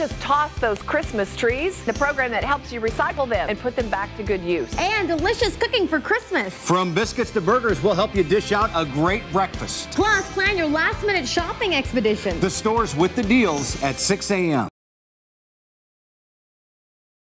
just toss those Christmas trees, the program that helps you recycle them and put them back to good use. And delicious cooking for Christmas. From biscuits to burgers, we'll help you dish out a great breakfast. Plus, plan your last minute shopping expedition. The stores with the deals at 6 a.m.